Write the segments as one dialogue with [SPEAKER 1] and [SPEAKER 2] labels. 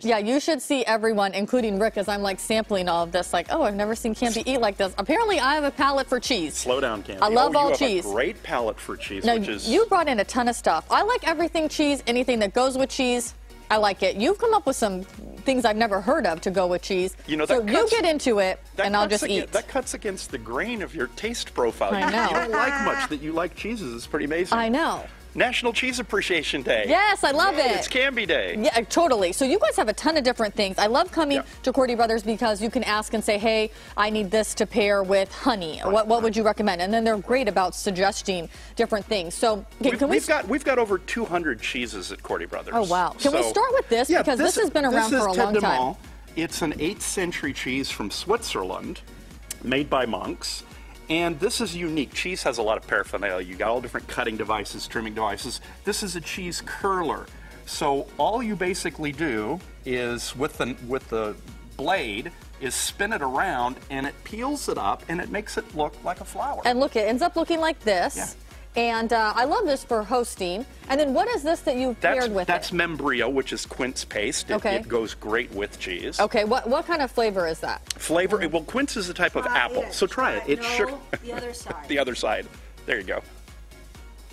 [SPEAKER 1] Yeah, you should see everyone, including Rick, as I'm like sampling all of this. Like, oh, I've never seen Cambi eat like this. Apparently, I have a palate for cheese.
[SPEAKER 2] Slow down, Cambi.
[SPEAKER 1] I love
[SPEAKER 2] oh,
[SPEAKER 1] all
[SPEAKER 2] you
[SPEAKER 1] cheese.
[SPEAKER 2] Have a great palate for cheese,
[SPEAKER 1] Now,
[SPEAKER 2] which is
[SPEAKER 1] you brought in a ton of stuff. I like everything cheese, anything that goes with cheese. I like it. You've come up with some things I've never heard of to go with cheese.
[SPEAKER 2] You know,
[SPEAKER 1] so
[SPEAKER 2] that
[SPEAKER 1] you get into it, and I'll just
[SPEAKER 2] aga-
[SPEAKER 1] eat.
[SPEAKER 2] That cuts against the grain of your taste profile.
[SPEAKER 1] I
[SPEAKER 2] You-
[SPEAKER 1] know.
[SPEAKER 2] You don't like much that you like cheeses. It's pretty amazing.
[SPEAKER 1] I know.
[SPEAKER 2] National Cheese Appreciation Day.
[SPEAKER 1] Yes, I love it.
[SPEAKER 2] It's Cambi Day.
[SPEAKER 1] Yeah, totally. So you guys have a ton of different things. I love coming
[SPEAKER 2] Yeah.
[SPEAKER 1] to Corti Brothers because you can ask and say, "Hey, I need this to pair with honey. What, what would you recommend?" And then they're great about suggesting different things. So can,
[SPEAKER 2] We've,
[SPEAKER 1] can we?
[SPEAKER 2] we've got we've got over 200 cheeses at Corti Brothers.
[SPEAKER 1] Oh, wow. Can we start with this?
[SPEAKER 2] Yeah,
[SPEAKER 1] Because this has been around for a long time.
[SPEAKER 2] It's an 8th century cheese from Switzerland, made by monks. And this is unique. Cheese has a lot of paraphernalia. You got all different cutting devices, trimming devices. This is a cheese curler. So all you basically do is with the with the blade is spin it around and it peels it up and it makes it look like a flower.
[SPEAKER 1] And look, it ends up looking like this.
[SPEAKER 2] Yeah.
[SPEAKER 1] And uh, I love this for hosting. And then what is this that you've
[SPEAKER 2] That's,
[SPEAKER 1] paired with
[SPEAKER 2] that's
[SPEAKER 1] it?
[SPEAKER 2] membrillo, which is quince paste. It,
[SPEAKER 1] Okay.
[SPEAKER 2] it goes great with cheese.
[SPEAKER 1] Okay, what what kind of flavor is that?
[SPEAKER 2] Flavor, well, quince is a type of apple,
[SPEAKER 3] it.
[SPEAKER 2] so try it. It's
[SPEAKER 3] no,
[SPEAKER 2] sugar.
[SPEAKER 3] the other side.
[SPEAKER 2] the other side. There you go.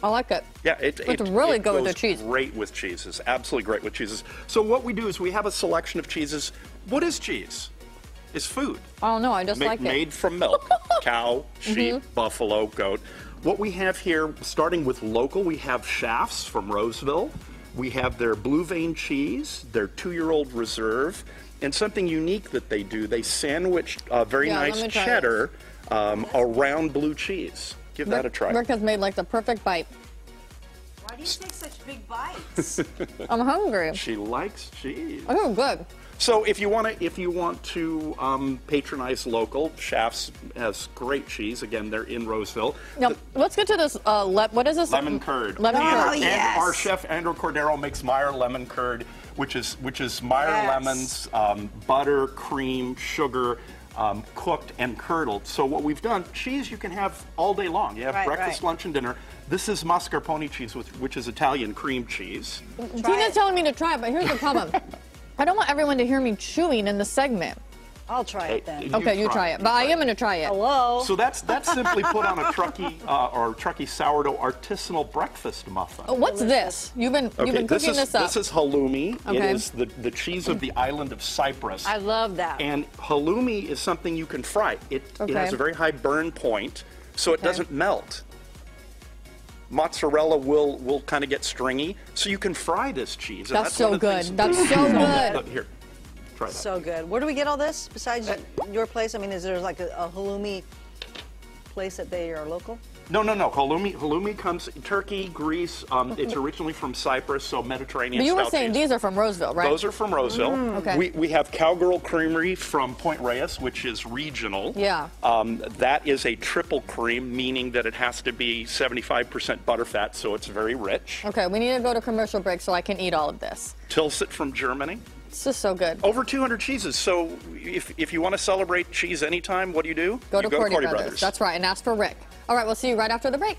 [SPEAKER 1] I like it.
[SPEAKER 2] Yeah, it,
[SPEAKER 1] It's
[SPEAKER 2] it
[SPEAKER 1] really
[SPEAKER 2] it
[SPEAKER 1] good with
[SPEAKER 2] goes
[SPEAKER 1] the cheese.
[SPEAKER 2] Great with cheeses. Absolutely great with cheeses. So what we do is we have a selection of cheeses. What is cheese? It's food.
[SPEAKER 1] I don't know. I just
[SPEAKER 2] Ma-
[SPEAKER 1] like it.
[SPEAKER 2] Made from milk. Cow, sheep, buffalo, goat. What we have here, starting with local, we have Shafts from Roseville. We have their blue vein cheese, their two-year-old reserve, and something unique that they do, they sandwich a very
[SPEAKER 1] Yeah,
[SPEAKER 2] nice
[SPEAKER 1] me try it.
[SPEAKER 2] cheddar um, around blue cheese. Give that a try.
[SPEAKER 1] Rick has made like the perfect bite.
[SPEAKER 3] Why do you take such big bites?
[SPEAKER 1] I'm hungry.
[SPEAKER 2] She likes cheese.
[SPEAKER 1] Oh, good.
[SPEAKER 2] So if you want to, if you want to um, patronize local, Shafts has great cheese. Again, they're in Roseville.
[SPEAKER 1] Now, let's get to this. Uh, le- what is this?
[SPEAKER 2] lemon curd.
[SPEAKER 1] Lemon
[SPEAKER 2] and,
[SPEAKER 1] curd.
[SPEAKER 3] Oh,
[SPEAKER 2] and
[SPEAKER 3] yes.
[SPEAKER 2] our chef Andrew Cordero makes Meyer lemon curd, which is which is Meyer
[SPEAKER 3] Yes.
[SPEAKER 2] lemons, um, butter, cream, sugar. Um, cooked and curdled. So what we've done, cheese you can have all day long. You have
[SPEAKER 3] Right,
[SPEAKER 2] breakfast,
[SPEAKER 3] right.
[SPEAKER 2] lunch, and dinner. This is mascarpone cheese, which is Italian cream cheese.
[SPEAKER 1] Tina's
[SPEAKER 3] it.
[SPEAKER 1] telling me to try it, but here's the problem. I don't want everyone to hear me chewing in the segment.
[SPEAKER 3] I'll try it
[SPEAKER 2] Hey,
[SPEAKER 3] then.
[SPEAKER 1] Okay, you try it, but I am going to try it.
[SPEAKER 3] Hello.
[SPEAKER 2] So that's that's simply put on a Truckee uh, or Truckee sourdough artisanal breakfast muffin.
[SPEAKER 1] Oh, What's this? You've been you've been
[SPEAKER 2] this
[SPEAKER 1] cooking
[SPEAKER 2] is
[SPEAKER 1] this up.
[SPEAKER 2] this is halloumi. It
[SPEAKER 1] Okay.
[SPEAKER 2] is the, the cheese of the island of Cyprus.
[SPEAKER 3] I love that.
[SPEAKER 2] And halloumi is something you can fry. It, it has a very high burn point, so it
[SPEAKER 1] Okay.
[SPEAKER 2] doesn't melt. Mozzarella will will kind of get stringy, so you can fry this cheese. and
[SPEAKER 1] That's so
[SPEAKER 2] one of the
[SPEAKER 1] good. That's so good.
[SPEAKER 2] Here, try that.
[SPEAKER 3] so good. Where do we get all this besides your place? I mean, is there like a, a halloumi place that they are local?
[SPEAKER 2] No, no, no. Halloumi, halloumi comes Turkey, Greece. Um, it's originally from Cyprus, so Mediterranean.
[SPEAKER 1] but you were saying
[SPEAKER 2] cheese.
[SPEAKER 1] these are from Roseville, right?
[SPEAKER 2] Those are from Roseville.
[SPEAKER 1] Mm, okay.
[SPEAKER 2] We, we have Cowgirl Creamery from Point Reyes, which is regional.
[SPEAKER 1] Yeah.
[SPEAKER 2] Um, that is a triple cream, meaning that it has to be 75% butterfat, so it's very rich.
[SPEAKER 1] Okay, we need to go to commercial break so I can eat all of this.
[SPEAKER 2] Tilsit from Germany.
[SPEAKER 1] It's just so good.
[SPEAKER 2] Over 200 cheeses. So if, if you want to celebrate cheese anytime, what do you do?
[SPEAKER 1] Go
[SPEAKER 2] you
[SPEAKER 1] to Corti Brothers. That's right, and ask for Rick. All right, we'll see you right after the break.